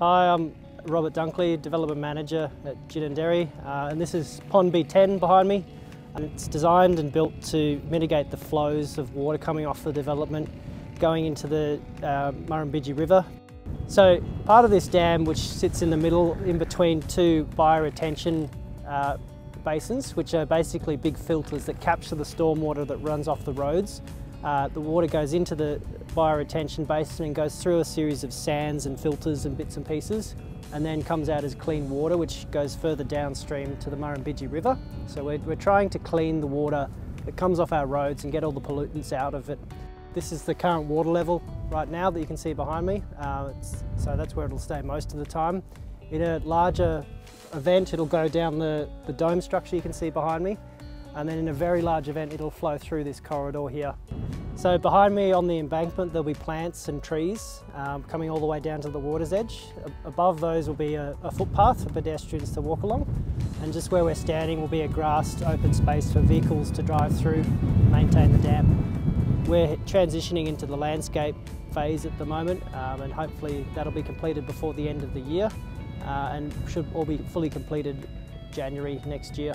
Hi, I'm Robert Dunkley, Development Manager at Ginninderry, uh, and this is Pond B10 behind me. And it's designed and built to mitigate the flows of water coming off the development going into the uh, Murrumbidgee River. So part of this dam, which sits in the middle in between two bioretention uh, basins, which are basically big filters that capture the stormwater that runs off the roads. Uh, the water goes into the bioretention basin and goes through a series of sands and filters and bits and pieces and then comes out as clean water which goes further downstream to the Murrumbidgee River. So we're, we're trying to clean the water that comes off our roads and get all the pollutants out of it. This is the current water level right now that you can see behind me, uh, so that's where it'll stay most of the time. In a larger event it'll go down the, the dome structure you can see behind me and then in a very large event it'll flow through this corridor here. So behind me on the embankment there'll be plants and trees um, coming all the way down to the water's edge. Above those will be a, a, footpath for pedestrians to walk along and just where we're standing will be a grassed open space for vehicles to drive through maintain the dam. We're transitioning into the landscape phase at the moment um, and hopefully that'll be completed before the end of the year uh, and should all be fully completed January next year.